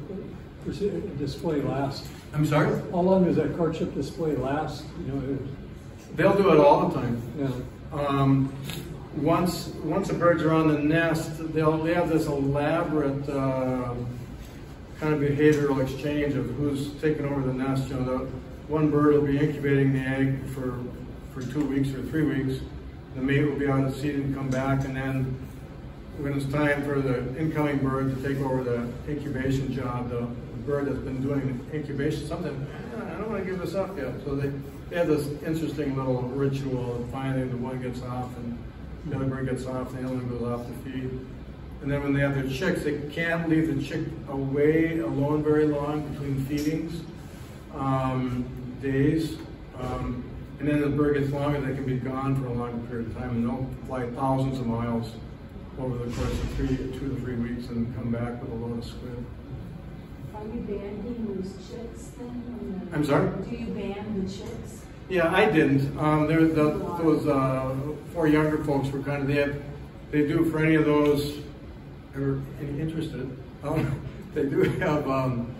proce- display last? I'm sorry? How long does that courtship display last? You know, They'll do it all the time. Yeah. Um, once once the birds are on the nest, they'll they have this elaborate uh, kind of behavioral exchange of who's taking over the nest. You know, the one bird will be incubating the egg for for two weeks or three weeks. The mate will be out the sea and come back, and then when it's time for the incoming bird to take over the incubation job, the, bird that's been doing incubation, something, "Eh, I don't want to give this up yet. So they, they have this interesting little ritual, and finally the one gets off, and the other bird gets off, and the other one goes off to feed. And then when they have their chicks, they can't leave the chick away alone very long between feedings, um, days. Um, and then the bird gets longer, they can be gone for a long period of time, and they'll fly thousands of miles over the course of three, two to three weeks and come back with a load of squid. Are you banding those chicks then? the- I'm sorry? Do you band the chicks? Yeah, I didn't. Um, there, the, those uh, four younger folks were kind of, they have, they do for any of those who are any interested, um, they do have, um,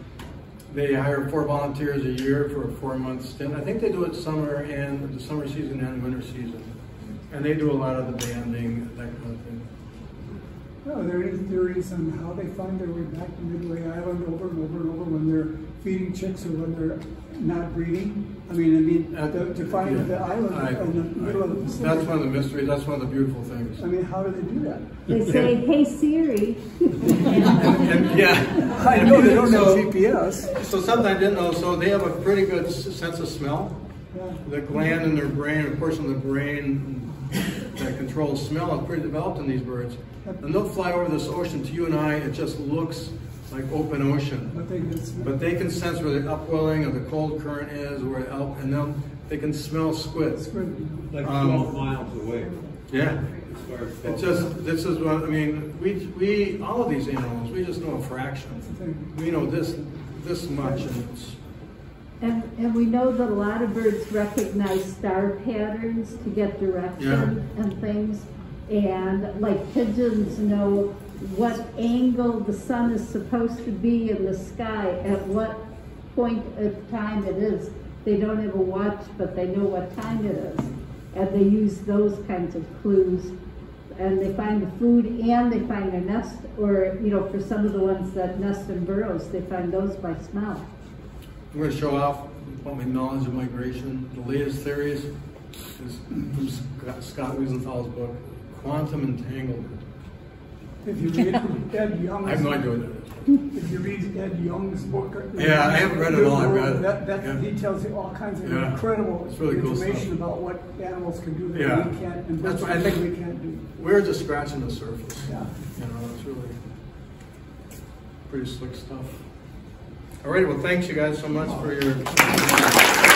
they hire four volunteers a year for a four-month stint. I think they do it summer and, the summer season and winter season. And they do a lot of the banding, that kind of thing. Are there any theories on how they find their way back to Midway Island over and over and over when they're feeding chicks or when they're not breeding? I mean, I mean, to, to find the island I- in the middle of the Pacific. That's one of the mysteries, that's one of the beautiful things. I mean, how do they do that? They say, hey Siri. Yeah. I know they don't have So- GPS. So something I didn't know, so they have a pretty good sense of smell. Yeah. The gland in their brain, of course, in the brain that controls smell are pretty developed in these birds. And they'll fly over this ocean to you and I, it just looks like open ocean. But they can smell. But they can sense where the upwelling of the cold current is, where it up, and then they can smell squid. Like Um, twelve miles away. Yeah. As far as It just, this is what, I mean, we, we, all of these animals, we just know a fraction. We know this, this much, and it's, And, and we know that a lot of birds recognize star patterns to get direction and things. And like pigeons know what angle the sun is supposed to be in the sky at what point of time it is. They don't have a watch, but they know what time it is. And they use those kinds of clues. And they find the food and they find their nest, or, you know, for some of the ones that nest in burrows, they find those by smell. I'm gonna show off about my knowledge of migration. The latest theories is from Scott- Wiesenthal's book, Quantum Entanglement. If you read Ed Young's. I have no idea what that is. If you read Ed Young's book. uh, Yeah, I haven't read it all, I've read it. That, that Yeah. he tells you all kinds of Yeah. incredible really information stuff. about what animals can do that Yeah. we can't, and That's what I think- we can't do. We're just scratching the surface. Yeah. You know, it's really pretty slick stuff. All right, well, thanks you guys so much for your.